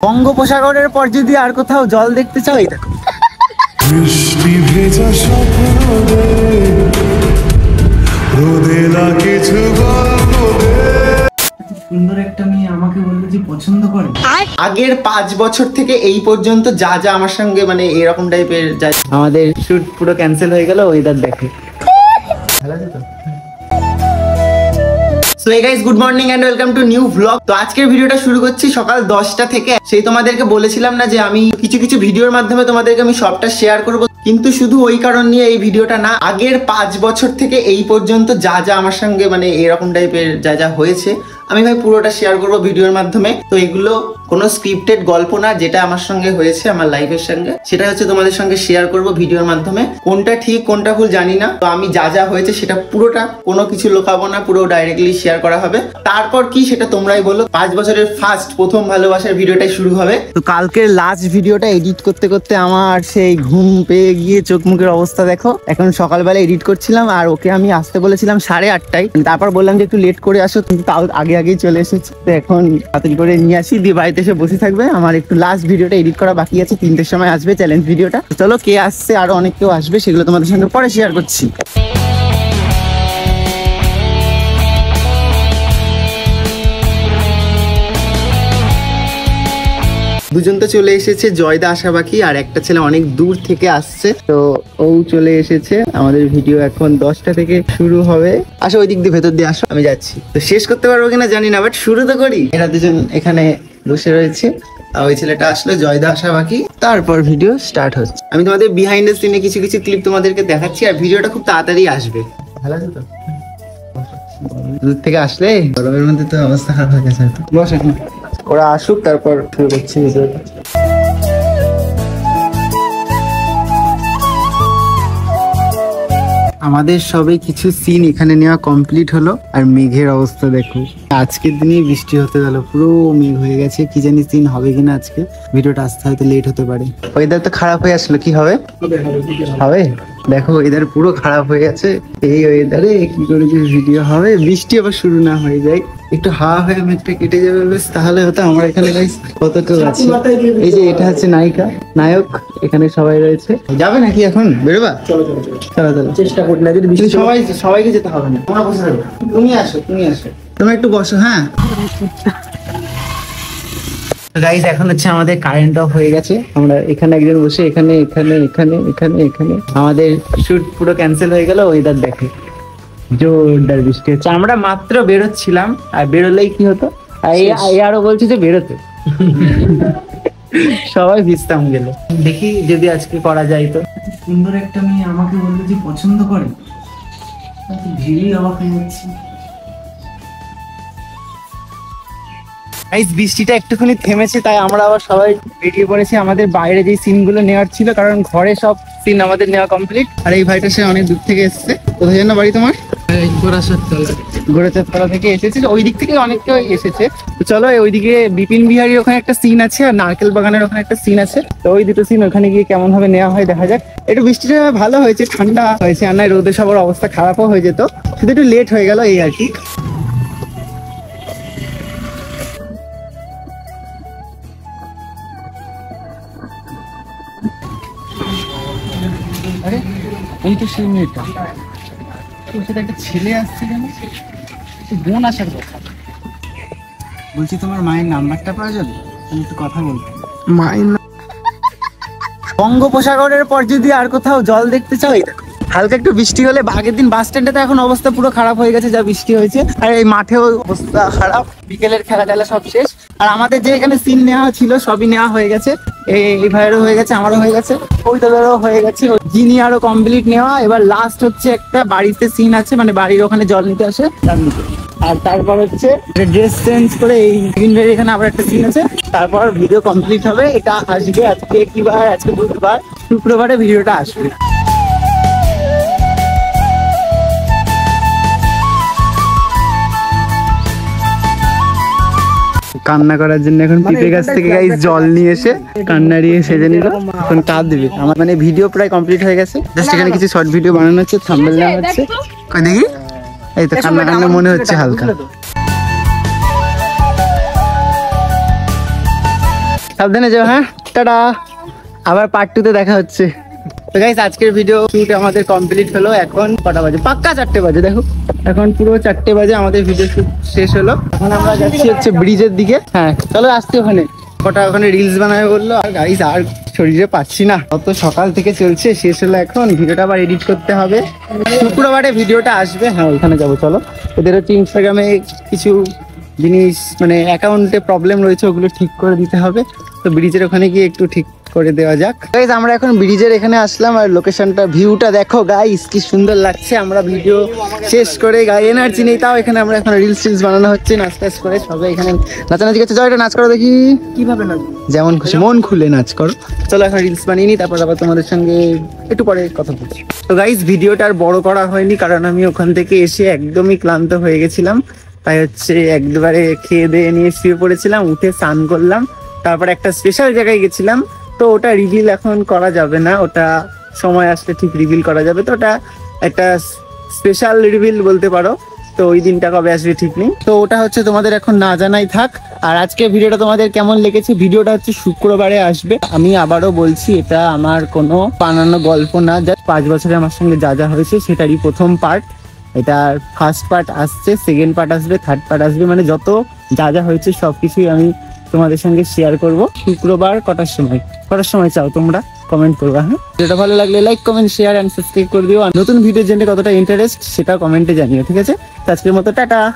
বঙ্গোপসাগরের পর যদি আর কোথাও জল দেখতে চাও এই দেখো। বৃষ্টি ভেজা স্বপ্নদের রোদে কিছু সুন্দর একটা মেয়ে আমাকে বলল যে পছন্দ করে। আগের পাঁচ বছর থেকে এই পর্যন্ত যা যা আমার সঙ্গে মানে এরকম টাইপের যা আমাদের শুট পুরো ক্যান্সেল হয়ে গেল ওয়েদার দেখে। ভালো আছে তো? Guys good morning welcome new তো আজকের ভিডিওটা শুরু করছি সকাল দশটা থেকে। সেই তোমাদেরকে বলেছিলাম না যে আমি কিছু কিছু ভিডিওর মাধ্যমে তোমাদেরকে আমি সবটা শেয়ার কিন্তু শুধু ওই কারণ নিয়ে এই ভিডিওটা না, আগের পাঁচ বছর থেকে এই পর্যন্ত যা যা আমার সঙ্গে মানে এরকম টাইপের যা যা হয়েছে আমি ভাই পুরোটা শেয়ার করব ভিডিওর মাধ্যমে। তো এগুলো কোনো স্ক্রিপ্টেড গল্প না, যেটা আমার সঙ্গে হয়েছে, আমার লাইফের সঙ্গে। সেটা হচ্ছে তোমাদের সঙ্গে শেয়ার করব ভিডিওর মাধ্যমে। কোনটা ঠিক, কোনটা ভুল জানি না। তো আমি যা যা হয়েছে সেটা পুরোটা কোনো কিছু লোকাবো না, পুরো ডাইরেক্টলি শেয়ার করা হবে। তারপর কি সেটা তোমরাই বলো। পাঁচ বছরের ফার্স্ট প্রথম ভালোবাসার ভিডিওটাই শুরু হবে। তো কালকের লাস্ট ভিডিওটা এডিট করতে করতে আমার সেই ঘুম পেয়ে গিয়ে চোখ মুখের অবস্থা দেখো। এখন সকালবেলা এডিট করছিলাম, আর ওকে আমি আসতে বলেছিলাম সাড়ে আটটায়। তারপর বললাম যে একটু লেট করে আসো, কিন্তু তাও আগে আগেই চলে এসেছে। তো এখন তাড়াতাড়ি করে নিয়ে আসি, দিয়ে বাড়িতে এসে বসে থাকবে। আমার একটু লাস্ট ভিডিওটা এডিট করা বাকি আছে, তিনটের সময় আসবে চ্যালেঞ্জ ভিডিওটা চলো কে আসছে, আরও অনেক কেউ আসবে, সেগুলো তোমাদের সঙ্গে পরে শেয়ার করছি। দুজন তো চলে এসেছে, জয়দা আশা বাকি আর একটা ছেলে অনেক দূর থেকে আসছে। তো ও চলে এসেছে, আমাদের ভিডিও এখন দশটা থেকে শুরু হবে। আসো ওই দিক দিয়ে, ভেতর দিয়ে আসো, আমি যাচ্ছি। তো শেষ করতে পারব কিনা জানি না বাট শুরু তো করি। এরা দুজন এখানে বসে রয়েছে। ওই ছেলেটা আসলো, জয়দা আশা বাকি তারপর ভিডিও স্টার্ট হচ্ছে। আমি তোমাদের বিহাইন্ড দ্য সিনে কিছু কিছু ক্লিপ তোমাদেরকে দেখাচ্ছি, আর ভিডিওটা খুব তাড়াতাড়ি আসবে। ভালো আছে তো? দূর থেকে আসলে? গরমের মধ্যে তো অবস্থা খারাপ হয়ে গেছে। বস এখন। ওরা আসুক তারপর শুরু করছি ভিডিওটা আমাদের সবে কিছু সিন এখানে নেওয়া কমপ্লিট হলো আর মেঘের অবস্থা দেখো। আজকের দিনেই বৃষ্টি হতে গেল পুরো মেঘ হয়ে গেছে কি জানি সিন হবে কিনা আজকে। ভিডিওটা আসতে হয়তো লেট হতে পারে। ওয়েদার তো খারাপ হয়ে আসলো কি হবে? হবে? দেখো ওয়েদার পুরো খারাপ হয়ে গেছে এই ওয়েদারে কি করে যে ভিডিও হবে বৃষ্টি আবার শুরু না হয়ে যায়। একটু হা হয়ে মেঘটা কেটে যাবে বেশ তাহলে হতো আমরা এখানে guys কত কেউ আছে? এই যে এটা হচ্ছে নায়িকা নায়ক এখানে সবাই রয়েছে। যাবে নাকি এখন? বেরোবা? চলো চলো চলো। চলো চেষ্টা করি না যদি সবাই সবাইকে যেতে হবে না। তোমরা বসে থাকো। তুমি আসো তুমি আসো। তুমি একটু বসো হ্যাঁ? গাইস এখন হচ্ছে আমাদের কারেন্ট অফ হয়ে গেছে। আমরা এখানে একজন বসে এখানে এখানে এখানে এখানে এখানে। আমাদের শুট পুরো ক্যান্সেল হয়ে গেল ওয়েদার দেখে। জোরদার বৃষ্টি হচ্ছে আমরা মাত্র বেরোচ্ছিলাম আর বেরোলেই কি হতো? আর বলছে যে বেরোতে। সবাই ভিজতাম গেল। দেখি যদি আজকে করা যায় তো। সুন্দর একটা মেয়ে আমাকে বলল যে পছন্দ করে। ভেবেই অবাক হয়ে যাচ্ছি। গাইস বৃষ্টিটা একটুখানি থেমেছে তাই আমরা আবার সবাই বেরিয়ে পড়েছি। আমাদের বাইরে যে সিনগুলো নেওয়ার ছিল কারণ ঘরে সব সিন আমাদের নেওয়া কমপ্লিট আর এই ভাইটা সে অনেক দূর থেকে এসেছে। কোথায় যেন বাড়ি তোমার? এসেছে ওই দিক থেকে অনেক এসেছে। চলো ওইদিকে বিপিন বিহারী ওখানে একটা সিন আছে আর নারকেল বাগানের ওখানে একটা সিন আছে। তো ওই দুটো সিন ওখানে গিয়ে কেমন নেওয়া হয় দেখা যাক। একটু বৃষ্টিটা ভালো হয়েছে, ঠান্ডা হয়েছে, আর নয় রোদে সবার অবস্থা খারাপও হয়ে যেত। শুধু একটু লেট হয়ে গেল এই আর কি। এই তো সেই মেয়েটা। তোর একটা ছেলে আসছে কেন? বোন আসার কথা। বলছি, তোমার মায়ের নাম্বারটা পাওয়া যাবে? আমি একটু কথা বলব মাইন বঙ্গোপসাগরের পর যদি আর কোথাও জল দেখতে চাও হালকা একটু বৃষ্টি হলে আগের দিন বাস স্ট্যান্ডে তো এখন অবস্থা পুরো খারাপ হয়ে গেছে, যা বৃষ্টি হয়েছে। আর এই মাঠেও অবস্থা খারাপ। বিকেলের খেলা টেলা সব শেষ। আর আমাদের যে এখানে সিন নেওয়া ছিল, সবই নেওয়া হয়ে গেছে। এই ভাইয়েরও হয়ে গেছে, আমারও হয়ে গেছে। ওই তাদেরও হয়ে গেছে। জিনি আরও কমপ্লিট নেওয়া, এবার লাস্ট হচ্ছে একটা বাড়িতে সিন আছে মানে বাড়ির ওখানে জল নিতে আসে। আর তারপর হচ্ছে ড্রেস চেঞ্জ করে এই গ্রিন ভ্যালি এখানে আবার একটা সিন আছে। তারপর ভিডিও কমপ্লিট হবে। এটা আসবে আজকে কি বার? আজকে বুধবার। শুক্রবারে ভিডিওটা আসবে। কান্না করার জন্য এখন পিপে গাছ থেকে গাইস জল নিয়ে এসে কান্না দিয়ে সেজে নিল। এখন কাঁদ দিবে। আমার মানে ভিডিও প্রায় কমপ্লিট হয়ে গেছে। জাস্ট এখানে কিছু শর্ট ভিডিও বানানো হচ্ছে থাম্বনেল নেওয়া হচ্ছে। কই দেখি? এই তো কান্না কান্না মনে হচ্ছে হালকা। সাবধানে যাও হ্যাঁ? টাটা। আবার পার্ট টুতে দেখা হচ্ছে। তো গাইস আজকের ভিডিও শুট আমাদের কমপ্লিট হলো। এখন কটা বাজে? পাক্কা চারটে বাজে, দেখো। এখন পুরো চারটে বাজে আমাদের ভিডিও শুট শেষ হলো। এখন আমরা যাচ্ছি হচ্ছে ব্রিজের দিকে। হ্যাঁ চলো আসতে ওখানে। কটা ওখানে রিলস বানাবে বলল। আর গাইস আর শরীরে পাচ্ছি না। অত সকাল থেকে চলছে, শেষ হলো এখন। ভিডিওটা আবার এডিট করতে হবে। শুক্রবারে ভিডিওটা আসবে। হ্যাঁ ওইখানে যাব, চলো। ওদের হচ্ছে ইনস্টাগ্রামে কিছু জিনিস মানে অ্যাকাউন্টে প্রবলেম রয়েছে, ওগুলো ঠিক করে দিতে হবে। তো ব্রিজের ওখানে গিয়ে একটু ঠিক করে দেওয়া যাক। গাইজ আমরা এখন ব্রিজের এখানে আসলাম আর লোকেশনটা ভিউটা দেখো গাইস কি সুন্দর লাগছে। আমরা ভিডিও শেষ করে গাই এনার্জি নেই তাও এখানে আমরা এখন রিলস টিলস বানানো হচ্ছে নাচ টাচ করে সবাই এখানে নাচানাচি করছে। জয়টা নাচ করো দেখি। কীভাবে নাচ? যেমন খুশি মন খুলে নাচ করো। চলো এখন রিলস বানিয়ে নিই তারপর আবার তোমাদের সঙ্গে একটু পরে কথা বলছি। তো গাইজ ভিডিওটা আর বড় করা হয়নি কারণ আমি ওখান থেকে এসে একদমই ক্লান্ত হয়ে গেছিলাম। তাই হচ্ছে একবারে খেয়ে দিয়ে নিয়ে শুয়ে পড়েছিলাম উঠে স্নান করলাম। তারপর একটা স্পেশাল জায়গায় গেছিলাম তো ওটা রিভিল এখন করা যাবে না, ওটা সময় আসলে ঠিক রিভিল করা যাবে। তো ওটা একটা স্পেশাল রিভিল বলতে পারো, তো ওই দিনটা কবে আসবে ঠিক নেই। তো ওটা হচ্ছে তোমাদের এখন না জানাই থাক। আর আজকে ভিডিওটা তোমাদের কেমন লেগেছে? ভিডিওটা হচ্ছে শুক্রবারে আসবে। আমি আবারও বলছি, এটা আমার কোনো বানানো গল্প না। যা পাঁচ বছরে আমার সঙ্গে যা যা হয়েছে, সেটারই প্রথম পার্ট এটার ফার্স্ট পার্ট আসছে সেকেন্ড পার্ট আসবে থার্ড পার্ট আসবে। মানে যত যা যা হয়েছে, সবকিছুই আমি তোমাদের সঙ্গে শেয়ার করব শুক্রবার কটার সময়? কটার সময় চাও তোমরা? কমেন্ট করবা হ্যাঁ? যেটা ভালো লাগলে like comment share and subscribe করে দিও। আর নতুন ভিডিও জেনে কতটা ইন্টারেস্ট সেটা কমেন্টে জানিও, ঠিক আছে? আজকের মতো, টাটা!